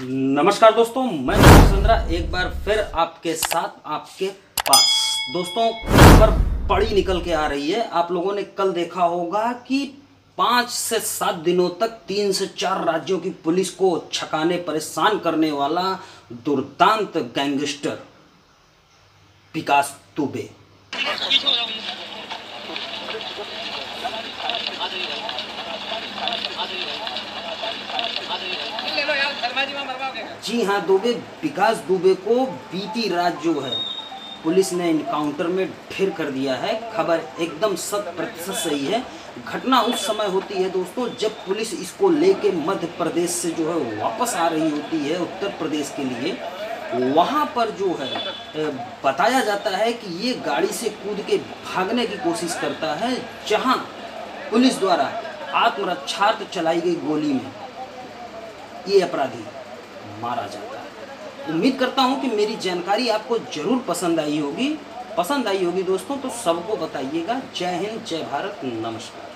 नमस्कार दोस्तों, मैं चंद्रा एक बार फिर आपके साथ, आपके पास। दोस्तों खबर बड़ी निकल के आ रही है। आप लोगों ने कल देखा होगा कि पाँच से सात दिनों तक तीन से चार राज्यों की पुलिस को छकाने, परेशान करने वाला दुर्दांत गैंगस्टर विकास दुबे। जी हाँ दुबे, विकास दुबे को बीती रात जो है, पुलिस ने इनकाउंटर में ढेर कर दिया है। खबर एकदम शत प्रतिशत सही है। घटना उस समय होती है दोस्तों, जब पुलिस इसको लेके मध्य प्रदेश से जो है वापस आ रही होती है, उत्तर प्रदेश के लिए। वहाँ पर जो है बताया जाता है कि ये गाड़ी से कूद के भागने की कोशिश करता है, जहाँ पुलिस द्वारा आत्मरक्षार्थ चलाई गई गोली में। ये अपराधी मारा जाता है। उम्मीद करता हूँ कि मेरी जानकारी आपको ज़रूर पसंद आई होगी। पसंद आई होगी दोस्तों तो सबको बताइएगा। जय हिंद, जय भारत, नमस्कार।